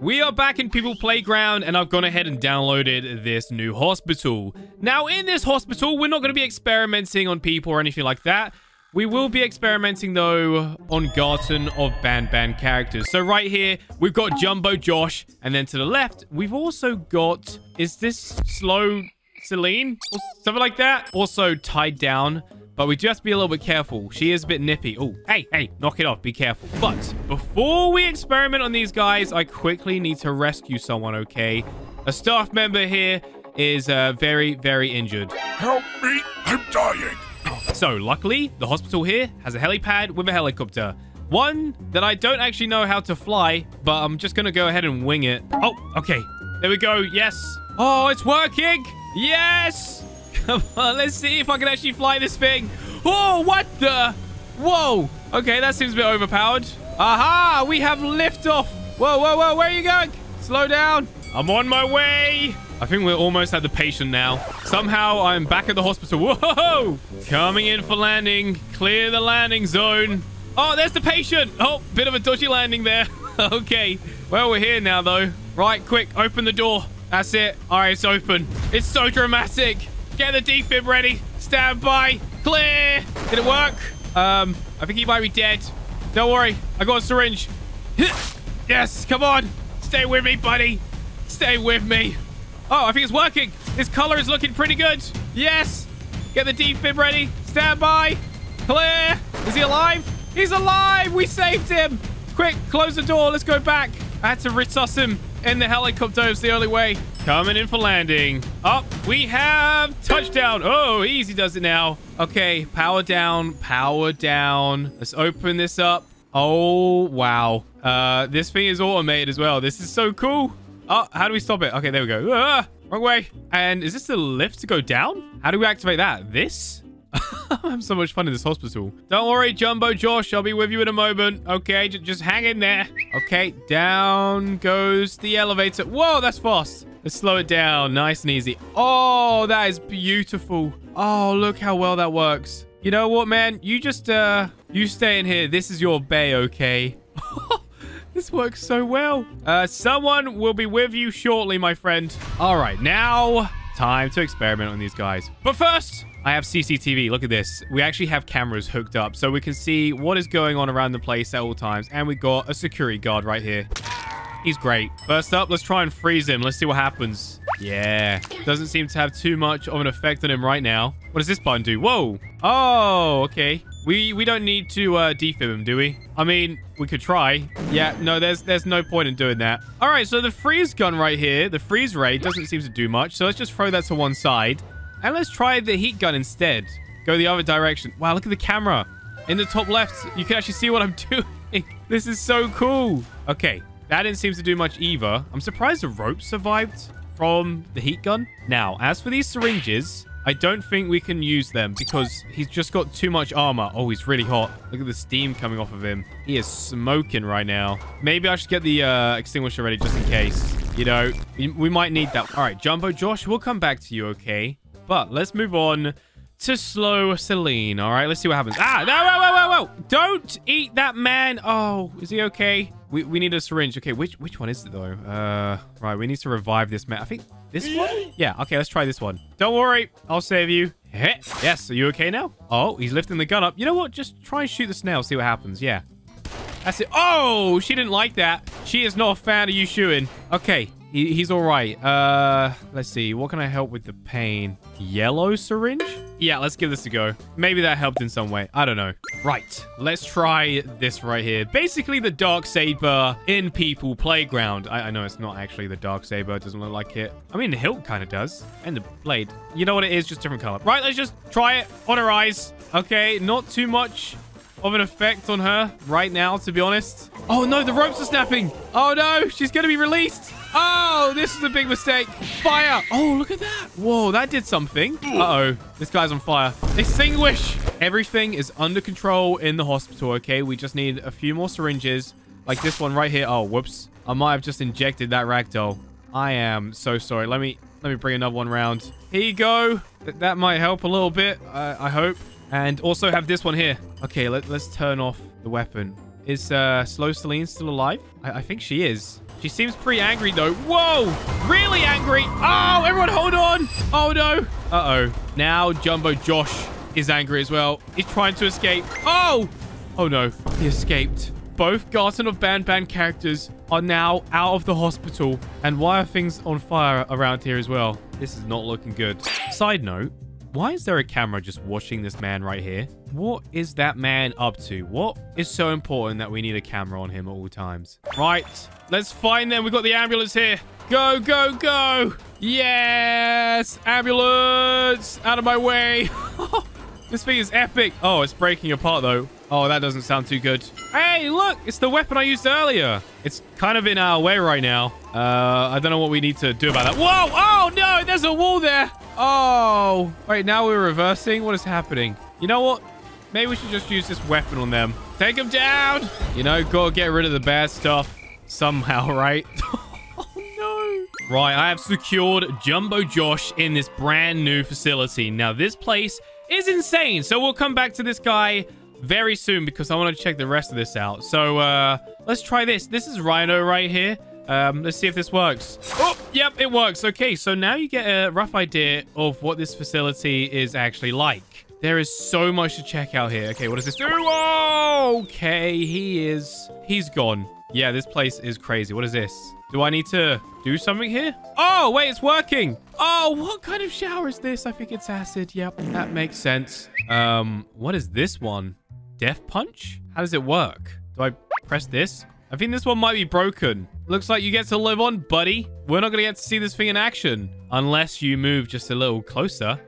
We are back in People Playground, and I've gone ahead and downloaded this new hospital. Now, in this hospital, we're not going to be experimenting on people or anything like that. We will be experimenting, though, on Garten of Banban characters. So right here, we've got Jumbo Josh, and then to the left, we've also got... Is this Slow Seline? Or something like that? Also tied down but we to be a little bit careful. She is a bit nippy. Oh, hey, hey, knock it off. Be careful. But before we experiment on these guys, I quickly need to rescue someone, okay? A staff member here is uh, very, very injured. Help me! I'm dying! So, luckily, the hospital here has a helipad with a helicopter. One that I don't actually know how to fly, but I'm just going to go ahead and wing it. Oh, okay. There we go. Yes. Oh, it's working. Yes. Come on, let's see if I can actually fly this thing. Oh, what the? Whoa. Okay, that seems a bit overpowered. Aha, we have liftoff. Whoa, whoa, whoa, where are you going? Slow down. I'm on my way. I think we're almost at the patient now. Somehow I'm back at the hospital. Whoa! Coming in for landing. Clear the landing zone. Oh, there's the patient. Oh, bit of a dodgy landing there. okay. Well, we're here now, though. Right, quick. Open the door. That's it. All right, it's open. It's so dramatic. Get the defib ready. Stand by. Clear. Did it work? Um, I think he might be dead. Don't worry. I got a syringe. yes, come on. Stay with me, buddy. Stay with me. Oh, I think it's working. His color is looking pretty good. Yes. Get the defib ready. Stand by. Clear. Is he alive? He's alive. We saved him. Quick, close the door. Let's go back. I had to resus him in the helicopter. is the only way. Coming in for landing. Up. Oh, we have touchdown. Oh, easy does it now. Okay, power down. Power down. Let's open this up. Oh, wow. Uh, this thing is automated as well. This is so cool. Oh, how do we stop it? Okay, there we go. Ah, wrong way. And is this the lift to go down? How do we activate that? This? I'm having so much fun in this hospital. Don't worry, Jumbo Josh. I'll be with you in a moment. Okay, just hang in there. Okay, down goes the elevator. Whoa, that's fast. Let's slow it down. Nice and easy. Oh, that is beautiful. Oh, look how well that works. You know what, man? You just, uh, you stay in here. This is your bay, okay? This works so well. Uh, someone will be with you shortly, my friend. All right, now time to experiment on these guys. But first, I have CCTV. Look at this. We actually have cameras hooked up so we can see what is going on around the place at all times. And we got a security guard right here. He's great. First up, let's try and freeze him. Let's see what happens. Yeah. Doesn't seem to have too much of an effect on him right now. What does this button do? Whoa. Oh, okay. We we don't need to uh, defib him, do we? I mean, we could try. Yeah, no, there's there's no point in doing that. All right, so the freeze gun right here, the freeze ray, doesn't seem to do much. So let's just throw that to one side. And let's try the heat gun instead. Go the other direction. Wow, look at the camera. In the top left, you can actually see what I'm doing. This is so cool. Okay, that didn't seem to do much either. I'm surprised the rope survived from the heat gun. Now, as for these syringes, I don't think we can use them because he's just got too much armor. Oh, he's really hot. Look at the steam coming off of him. He is smoking right now. Maybe I should get the uh, extinguisher ready just in case. You know, we, we might need that. All right, Jumbo Josh, we'll come back to you, okay? But let's move on to slow Seline. All right, let's see what happens. Ah, no, whoa, whoa, whoa, whoa. Don't eat that man. Oh, is he okay? We, we need a syringe. Okay, which which one is it, though? Uh, right, we need to revive this man. I think this one? Yeah, okay, let's try this one. Don't worry, I'll save you. Yes, are you okay now? Oh, he's lifting the gun up. You know what? Just try and shoot the snail, see what happens. Yeah. That's it. Oh, she didn't like that. She is not a fan of you shooting. Okay, he, he's all right. Uh, let's see. What can I help with the pain? Yellow syringe? Yeah, let's give this a go. Maybe that helped in some way. I don't know. Right. Let's try this right here. Basically, the Dark Saber in People Playground. I, I know it's not actually the Dark Saber. It doesn't look like it. I mean, the hilt kind of does. And the blade. You know what it is? Just different color. Right, let's just try it on her eyes. Okay, not too much of an effect on her right now, to be honest. Oh, no, the ropes are snapping. Oh, no, she's going to be released. Oh, this is a big mistake. Fire. Oh, look at that. Whoa, that did something. Uh-oh. This guy's on fire. Extinguish. Everything is under control in the hospital, okay? We just need a few more syringes. Like this one right here. Oh, whoops. I might have just injected that ragdoll. I am so sorry. Let me let me bring another one round. Here you go. Th that might help a little bit, uh, I hope. And also have this one here. Okay, let, let's turn off the weapon. Is uh, Slow Seline still alive? I, I think she is. She seems pretty angry, though. Whoa! Really angry. Oh, everyone hold on. Oh, no. Uh-oh. Now Jumbo Josh is angry as well. He's trying to escape. Oh! Oh, no. He escaped. Both Garten of Banban characters are now out of the hospital. And why are things on fire around here as well? This is not looking good. Side note, why is there a camera just watching this man right here? What is that man up to? What is so important that we need a camera on him at all times? Right, let's find them. We've got the ambulance here. Go, go, go. Yes, ambulance. Out of my way. this thing is epic. Oh, it's breaking apart though. Oh, that doesn't sound too good. Hey, look, it's the weapon I used earlier. It's kind of in our way right now. Uh, I don't know what we need to do about that. Whoa! Oh, no! There's a wall there! Oh! Wait, now we're reversing? What is happening? You know what? Maybe we should just use this weapon on them. Take them down! You know, gotta get rid of the bad stuff somehow, right? oh, no! Right, I have secured Jumbo Josh in this brand new facility. Now, this place is insane. So we'll come back to this guy very soon because I want to check the rest of this out. So uh, let's try this. This is Rhino right here. Um, let's see if this works. Oh, yep, it works. Okay, so now you get a rough idea of what this facility is actually like. There is so much to check out here. Okay, what does this do? Oh, okay, he is... He's gone. Yeah, this place is crazy. What is this? Do I need to do something here? Oh, wait, it's working. Oh, what kind of shower is this? I think it's acid. Yep, that makes sense. Um, what is this one? Death Punch? How does it work? Do I press this? I think this one might be broken. Looks like you get to live on, buddy. We're not going to get to see this thing in action unless you move just a little closer.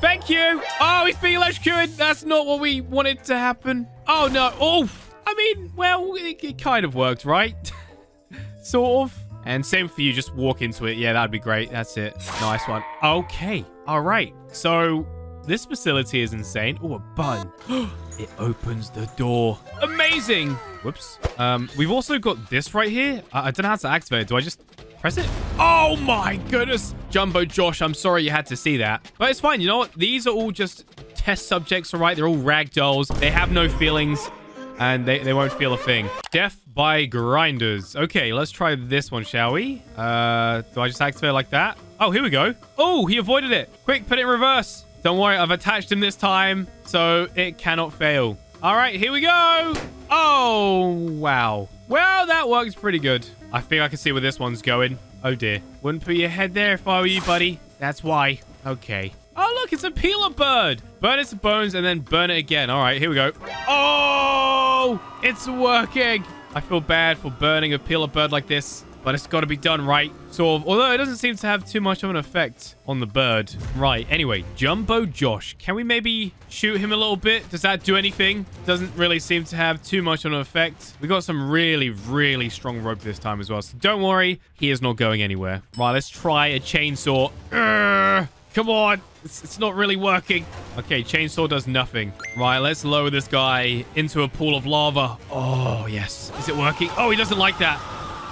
Thank you. Oh, he's being electrocuted. That's not what we wanted to happen. Oh, no. Oh, I mean, well, it, it kind of worked, right? sort of. And same for you. Just walk into it. Yeah, that'd be great. That's it. Nice one. Okay. All right. So this facility is insane. Oh, a bun. it opens the door. Amazing. Whoops. Um, we've also got this right here. I, I don't know how to activate it. Do I just press it? Oh my goodness. Jumbo Josh, I'm sorry you had to see that. But it's fine. You know what? These are all just test subjects, all right? They're all rag dolls. They have no feelings and they, they won't feel a thing. Death by grinders. Okay, let's try this one, shall we? Uh, do I just activate it like that? Oh, here we go. Oh, he avoided it. Quick, put it in reverse. Don't worry, I've attached him this time, so it cannot fail. All right, here we go. Oh, wow. Well, that works pretty good. I think I can see where this one's going. Oh, dear. Wouldn't put your head there if I were you, buddy. That's why. Okay. Oh, look, it's a peeler bird. Burn its bones and then burn it again. All right, here we go. Oh, it's working. I feel bad for burning a peeler bird like this but it's got to be done right. Of, although it doesn't seem to have too much of an effect on the bird. Right, anyway, Jumbo Josh. Can we maybe shoot him a little bit? Does that do anything? Doesn't really seem to have too much of an effect. We got some really, really strong rope this time as well, so don't worry. He is not going anywhere. Right, let's try a chainsaw. Urgh. Come on. It's, it's, not really working. Okay, chainsaw does nothing. Right, let's lower this guy into a pool of lava. Oh, yes. Is it working? Oh, he doesn't like that.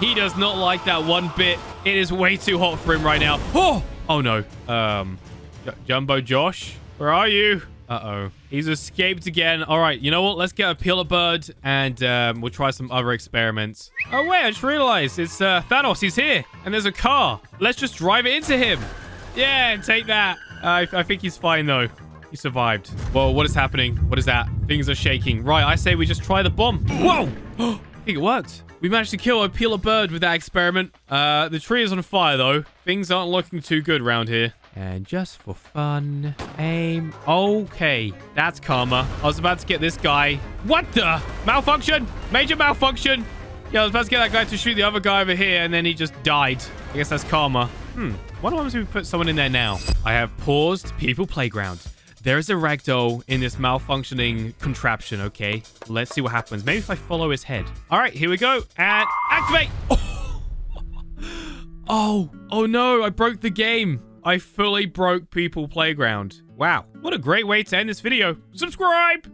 He does not like that one bit. It is way too hot for him right now. Oh, oh no. Um, J Jumbo Josh, where are you? Uh-oh. He's escaped again. All right, you know what? Let's get a peeler bird and um, we'll try some other experiments. Oh, wait, I just realized it's uh, Thanos. He's here and there's a car. Let's just drive it into him. Yeah, take that. Uh, I, I think he's fine, though. He survived. Whoa, what is happening? What is that? Things are shaking. Right, I say we just try the bomb. Whoa! I think it worked. We managed to kill a peeler bird with that experiment. Uh, the tree is on fire, though. Things aren't looking too good around here. And just for fun, aim. Okay, that's karma. I was about to get this guy. What the? Malfunction! Major malfunction! Yeah, I was about to get that guy to shoot the other guy over here, and then he just died. I guess that's karma. Hmm. What happens if we put someone in there now? I have paused People Playground. There is a ragdoll in this malfunctioning contraption, okay? Let's see what happens. Maybe if I follow his head. All right, here we go. And activate. Oh, oh, oh no, I broke the game. I fully broke People Playground. Wow, what a great way to end this video. Subscribe!